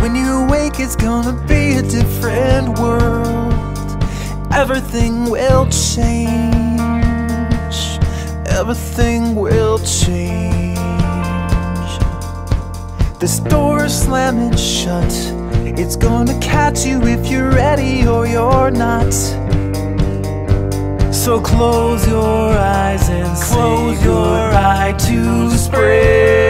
When you wake, it's gonna be a different world. Everything will change. Everything will change. This door is slamming shut. It's gonna catch you if you're ready or you're not. So close your eyes and close your eye to spring.